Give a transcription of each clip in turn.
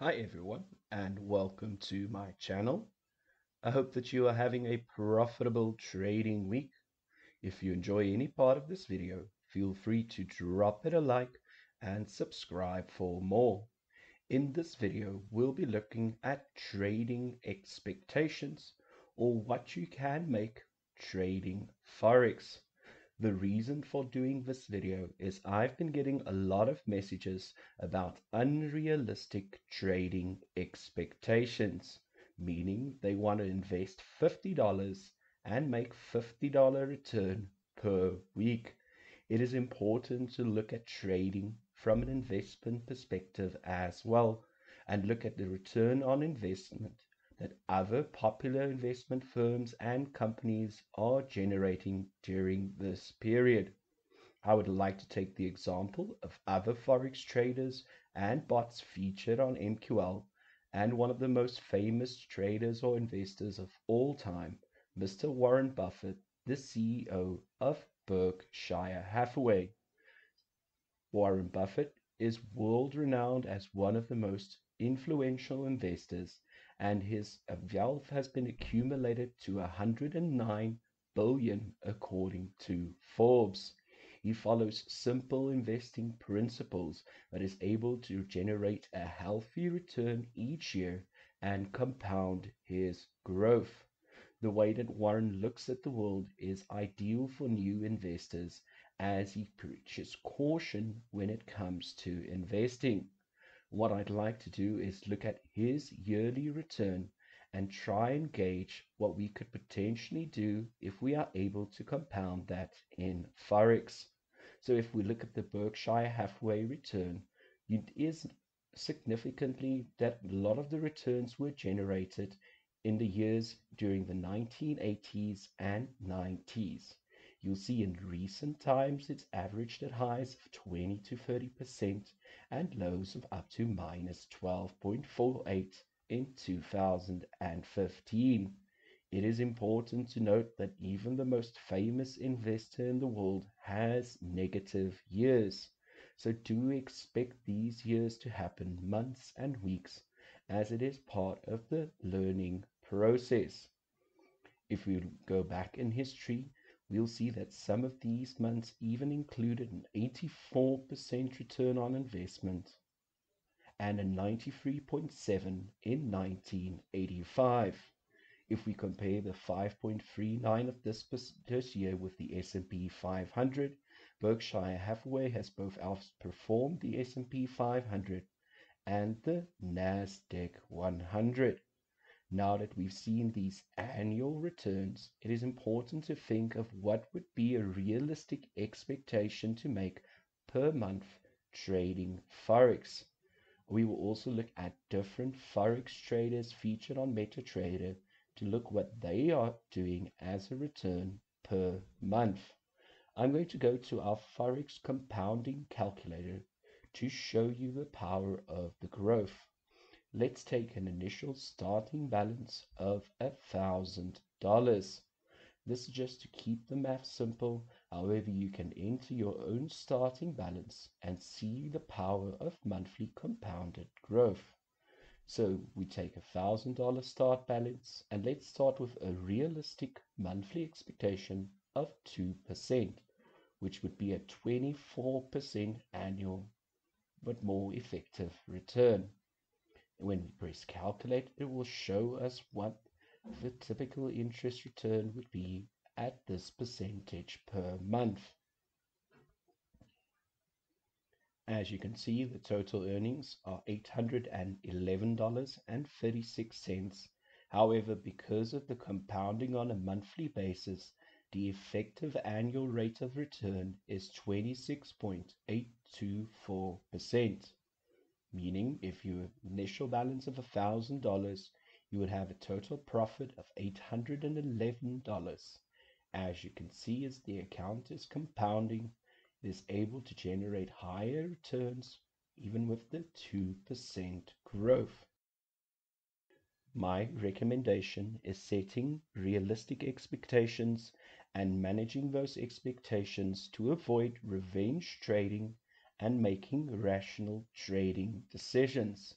Hi everyone and welcome to my channel. I hope that you are having a profitable trading week. If you enjoy any part of this video, feel free to drop it a like and subscribe for more. In this video, we'll be looking at trading expectations or what you can make trading Forex. The reason for doing this video is I've been getting a lot of messages about unrealistic trading expectations, meaning they want to invest $50 and make $50 return per week. It is important to look at trading from an investment perspective as well and look at the return on investment that other popular investment firms and companies are generating during this period. I would like to take the example of other forex traders and bots featured on MQL and one of the most famous traders or investors of all time, Mr. Warren Buffett, the CEO of Berkshire Hathaway. Warren Buffett is world renowned as one of the most influential investors and his wealth has been accumulated to 109 billion according to Forbes. He follows simple investing principles but is able to generate a healthy return each year and compound his growth. The way that Warren looks at the world is ideal for new investors as he preaches caution when it comes to investing what I'd like to do is look at his yearly return and try and gauge what we could potentially do if we are able to compound that in Forex. So if we look at the Berkshire Hathaway return, it is significantly that a lot of the returns were generated in the years during the 1980s and 90s. You'll see in recent times it's averaged at highs of 20 to 30% and lows of up to minus 12.48 in 2015. It is important to note that even the most famous investor in the world has negative years. So do expect these years to happen months and weeks as it is part of the learning process. If we go back in history, we'll see that some of these months even included an 84% return on investment and a 93.7 in 1985. If we compare the 5.39 of this, this year with the S&P 500, Berkshire Hathaway has both outperformed the S&P 500 and the Nasdaq 100. Now that we've seen these annual returns, it is important to think of what would be a realistic expectation to make per month trading Forex. We will also look at different Forex traders featured on MetaTrader to look what they are doing as a return per month. I'm going to go to our Forex compounding calculator to show you the power of the growth. Let's take an initial starting balance of a thousand dollars. This is just to keep the math simple. However, you can enter your own starting balance and see the power of monthly compounded growth. So we take a thousand dollar start balance and let's start with a realistic monthly expectation of 2%, which would be a 24% annual but more effective return. When we press calculate, it will show us what the typical interest return would be at this percentage per month. As you can see, the total earnings are $811.36. However, because of the compounding on a monthly basis, the effective annual rate of return is 26.824% meaning if your initial balance of $1,000, you would have a total profit of $811. As you can see, as the account is compounding, it is able to generate higher returns even with the 2% growth. My recommendation is setting realistic expectations and managing those expectations to avoid revenge trading and making rational trading decisions.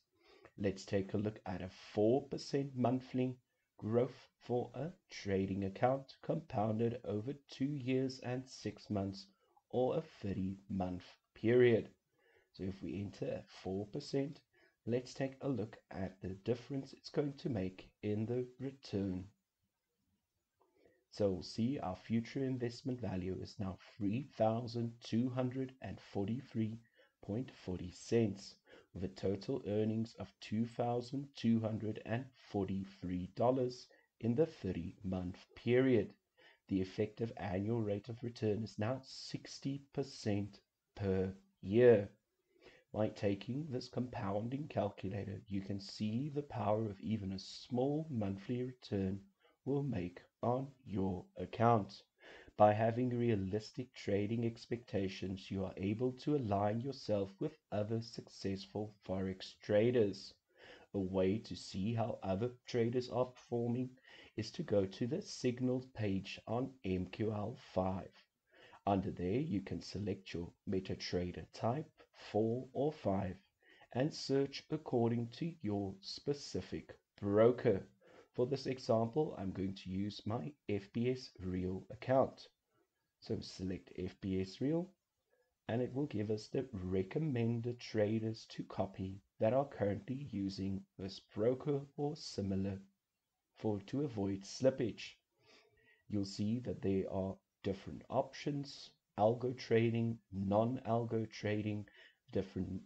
let's take a look at a 4% monthly growth for a trading account compounded over two years and six months or a 30 month period. So if we enter 4%, let's take a look at the difference it's going to make in the return. So see our future investment value is now 3,243.40 cents with a total earnings of $2,243 in the 30 month period. The effective annual rate of return is now 60% per year. By taking this compounding calculator, you can see the power of even a small monthly return will make on your account. By having realistic trading expectations, you are able to align yourself with other successful forex traders. A way to see how other traders are performing is to go to the signals page on MQL5. Under there, you can select your MetaTrader type, 4 or 5, and search according to your specific broker. For this example, I'm going to use my FBS Real account. So select FBS Real, and it will give us the recommended traders to copy that are currently using this broker or similar for to avoid slippage. You'll see that there are different options, algo trading, non-algo trading, different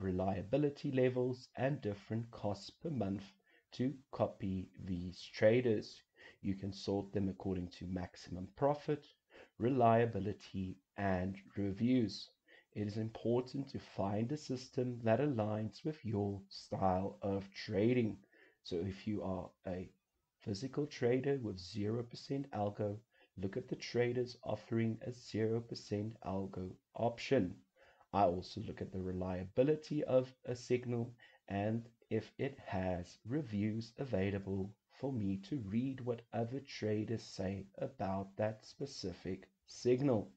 reliability levels, and different costs per month to copy these traders. You can sort them according to maximum profit, reliability, and reviews. It is important to find a system that aligns with your style of trading. So if you are a physical trader with 0% algo, look at the traders offering a 0% algo option. I also look at the reliability of a signal and if it has reviews available for me to read what other traders say about that specific signal.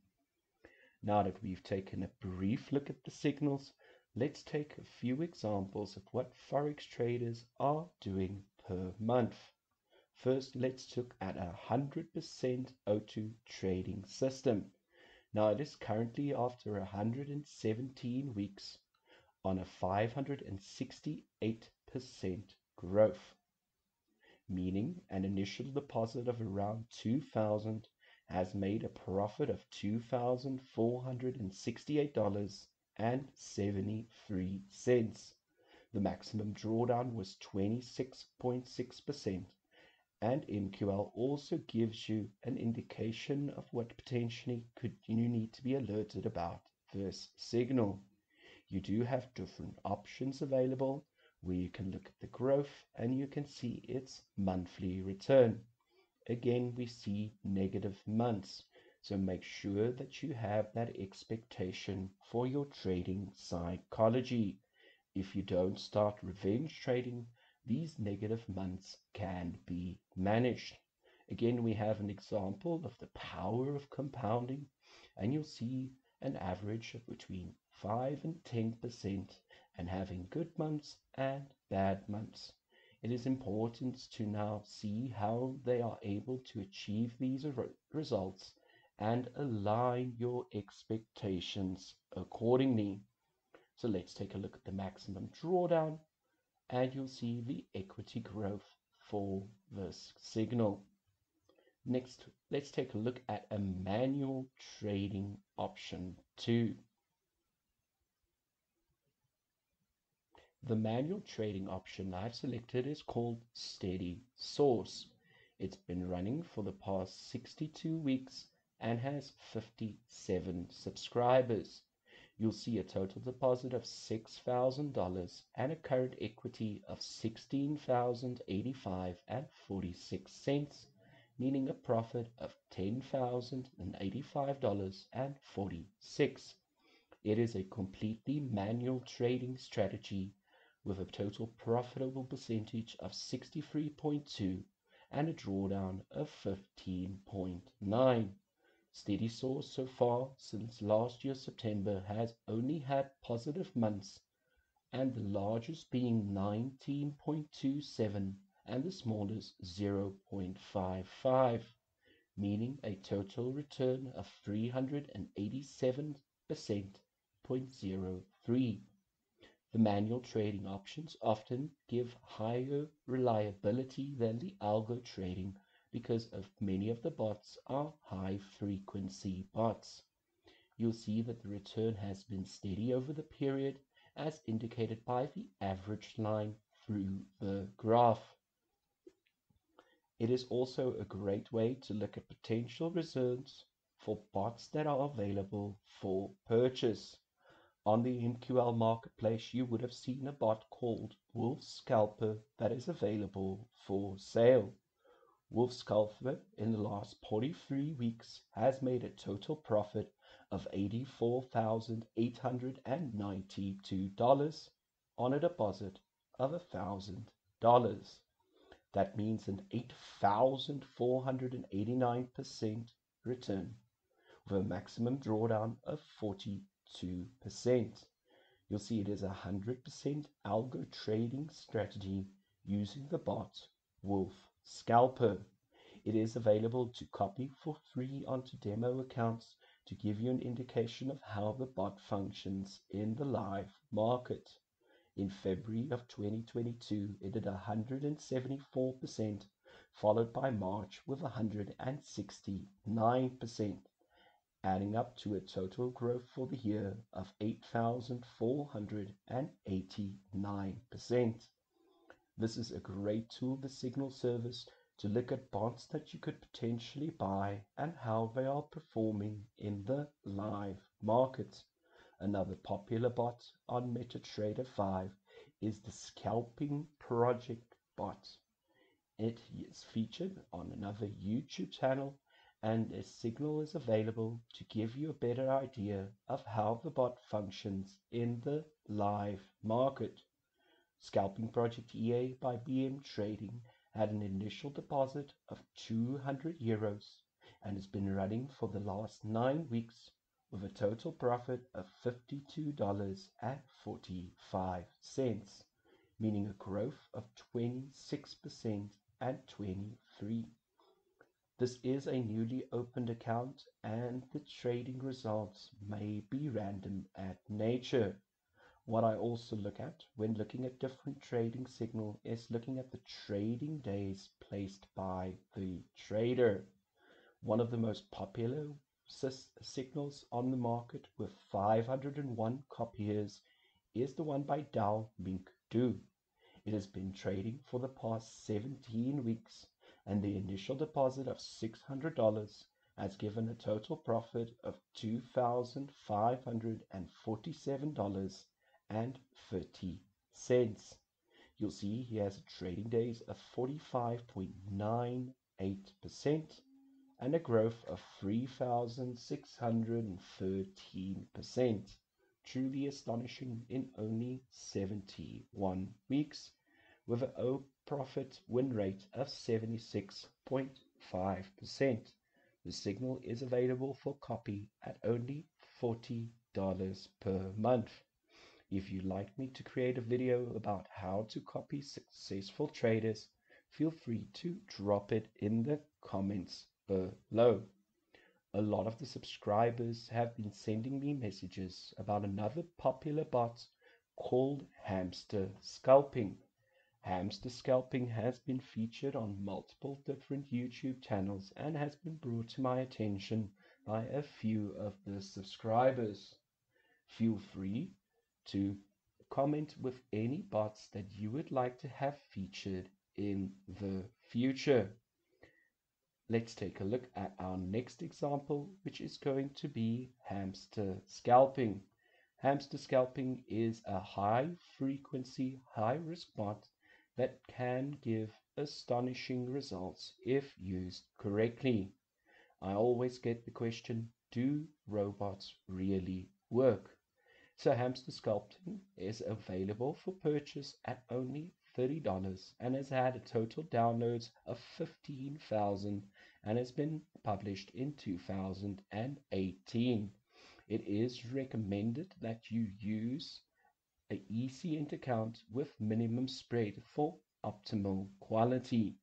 Now that we've taken a brief look at the signals, let's take a few examples of what Forex traders are doing per month. First, let's look at a 100% auto trading system. Now it is currently after 117 weeks on a 568% growth, meaning an initial deposit of around 2000 has made a profit of $2,468.73. The maximum drawdown was 26.6%, and MQL also gives you an indication of what potentially could you need to be alerted about this signal. You do have different options available where you can look at the growth and you can see its monthly return. Again, we see negative months. So make sure that you have that expectation for your trading psychology. If you don't start revenge trading, these negative months can be managed. Again, we have an example of the power of compounding, and you'll see an average of between 5 and 10% and having good months and bad months. It is important to now see how they are able to achieve these results and align your expectations accordingly. So let's take a look at the maximum drawdown and you'll see the equity growth for this signal. Next, let's take a look at a manual trading option 2. The manual trading option I've selected is called Steady Source. It's been running for the past 62 weeks and has 57 subscribers. You'll see a total deposit of $6,000 and a current equity of $16,085 and 46 cents, meaning a profit of $10,085 and 46. It is a completely manual trading strategy with a total profitable percentage of 63.2 and a drawdown of 15.9. Steady Source so far since last year September has only had positive months and the largest being 19.27 and the smallest 0.55, meaning a total return of 387.03. The manual trading options often give higher reliability than the algo trading because of many of the bots are high frequency bots. You'll see that the return has been steady over the period as indicated by the average line through the graph. It is also a great way to look at potential returns for bots that are available for purchase. On the MQL marketplace, you would have seen a bot called Wolf Scalper that is available for sale. Wolf Scalper in the last 43 weeks has made a total profit of $84,892 on a deposit of $1,000. That means an 8,489% return with a maximum drawdown of 40 2%. You'll see it is a 100% algo trading strategy using the bot Wolf Scalper. It is available to copy for free onto demo accounts to give you an indication of how the bot functions in the live market. In February of 2022, it did 174%, followed by March with 169% adding up to a total growth for the year of 8,489%. This is a great tool, the Signal service, to look at bonds that you could potentially buy and how they are performing in the live market. Another popular bot on MetaTrader 5 is the Scalping Project bot. It is featured on another YouTube channel and a signal is available to give you a better idea of how the bot functions in the live market. Scalping Project EA by BM Trading had an initial deposit of 200 euros and has been running for the last nine weeks with a total profit of $52.45, meaning a growth of 26% and 23 this is a newly opened account and the trading results may be random at nature. What I also look at when looking at different trading signal is looking at the trading days placed by the trader. One of the most popular signals on the market with 501 copiers is the one by Dao Mink Do. It has been trading for the past 17 weeks and the initial deposit of $600 has given a total profit of $2,547.30. You'll see he has a trading days of 45.98% and a growth of 3,613%. Truly astonishing in only 71 weeks with an profit win rate of 76.5%. The signal is available for copy at only $40 per month. If you'd like me to create a video about how to copy successful traders, feel free to drop it in the comments below. A lot of the subscribers have been sending me messages about another popular bot called Hamster Scalping. Hamster scalping has been featured on multiple different YouTube channels and has been brought to my attention by a few of the subscribers. Feel free to comment with any bots that you would like to have featured in the future. Let's take a look at our next example, which is going to be hamster scalping. Hamster scalping is a high frequency, high risk bot that can give astonishing results if used correctly. I always get the question, do robots really work? So hamster scalping is available for purchase at only $30 and has had a total downloads of 15,000 and has been published in 2018. It is recommended that you use a ECNT account with minimum spread for optimal quality.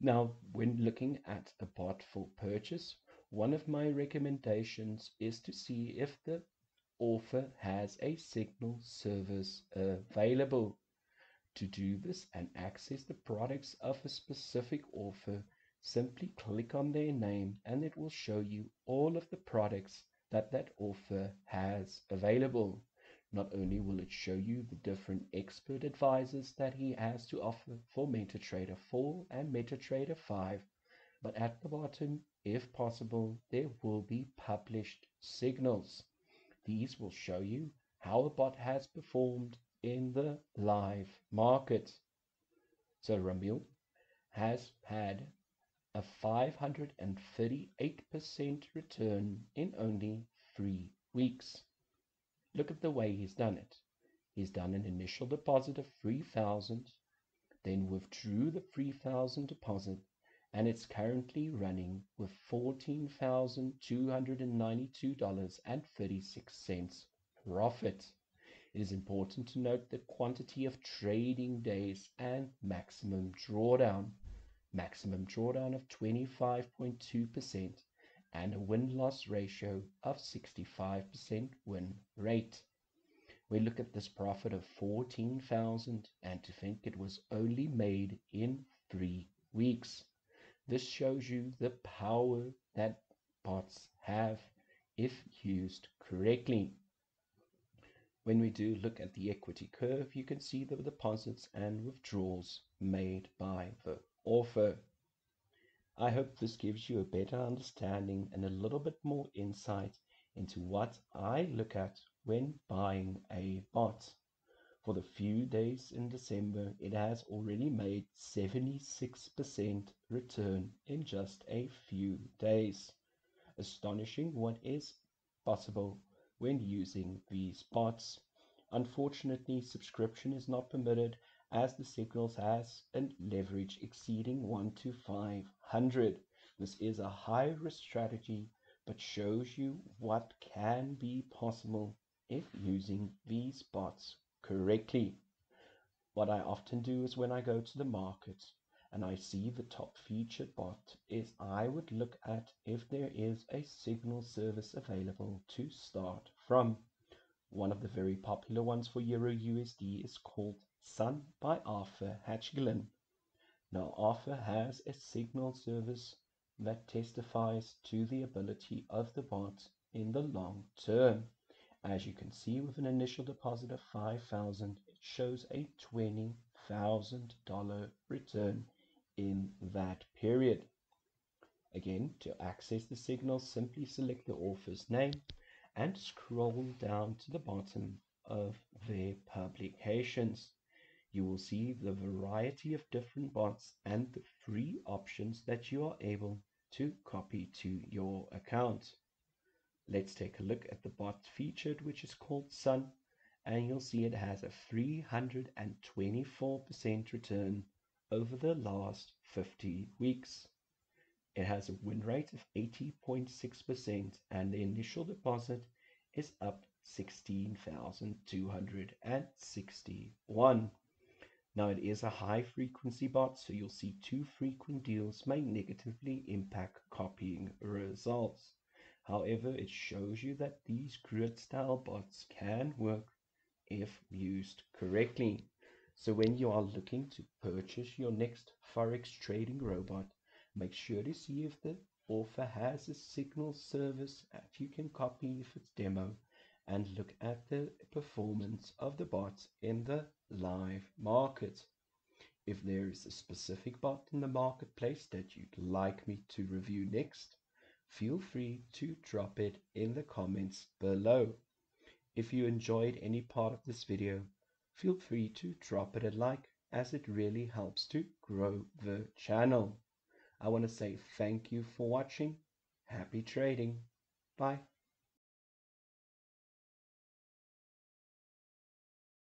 Now, when looking at a bot for purchase, one of my recommendations is to see if the author has a signal service available. To do this and access the products of a specific author, simply click on their name and it will show you all of the products that that author has available. Not only will it show you the different expert advisors that he has to offer for MetaTrader 4 and MetaTrader 5, but at the bottom, if possible, there will be published signals. These will show you how a bot has performed in the live market. So Ramil has had a 538% return in only three weeks. Look at the way he's done it. He's done an initial deposit of 3000 then withdrew the 3000 deposit and it's currently running with $14,292.36 profit. It is important to note the quantity of trading days and maximum drawdown. Maximum drawdown of 25.2% and a win-loss ratio of 65% win rate. We look at this profit of 14,000 and to think it was only made in three weeks. This shows you the power that bots have if used correctly. When we do look at the equity curve, you can see the deposits and withdrawals made by the author. I hope this gives you a better understanding and a little bit more insight into what I look at when buying a bot. For the few days in December, it has already made 76% return in just a few days. Astonishing what is possible when using these bots. Unfortunately, subscription is not permitted as the signals has a leverage exceeding 1 to 500. This is a high risk strategy but shows you what can be possible if using these bots correctly. What I often do is when I go to the market and I see the top featured bot is I would look at if there is a signal service available to start from. One of the very popular ones for Euro USD is called Sun by Arthur Hatchglin. Now Arthur has a signal service that testifies to the ability of the bot in the long term. As you can see with an initial deposit of 5000 it shows a $20,000 return in that period. Again, to access the signal, simply select the author's name and scroll down to the bottom of their publications. You will see the variety of different bots and the free options that you are able to copy to your account. Let's take a look at the bot featured, which is called Sun, and you'll see it has a 324% return over the last 50 weeks. It has a win rate of 80.6% and the initial deposit is up 16,261. Now it is a high frequency bot, so you'll see too frequent deals may negatively impact copying results. However, it shows you that these grid style bots can work if used correctly. So when you are looking to purchase your next Forex trading robot, make sure to see if the author has a signal service that you can copy if it's demo and look at the performance of the bots in the live market. If there is a specific bot in the marketplace that you'd like me to review next, feel free to drop it in the comments below. If you enjoyed any part of this video, feel free to drop it a like as it really helps to grow the channel. I want to say thank you for watching. Happy trading. Bye.